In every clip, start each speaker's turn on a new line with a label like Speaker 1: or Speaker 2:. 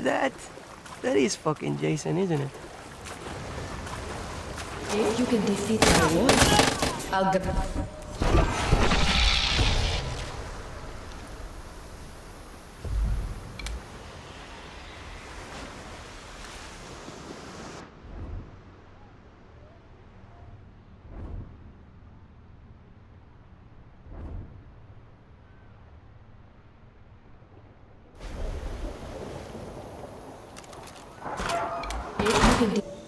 Speaker 1: That... That is fucking Jason, isn't it?
Speaker 2: If you can defeat my wolf, I'll give... you can de-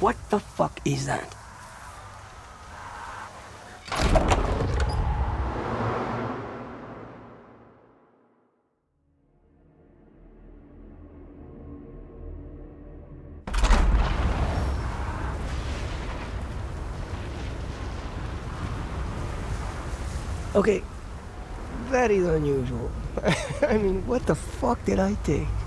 Speaker 1: What the fuck is that? Okay, that is unusual. I mean, what the fuck did I take?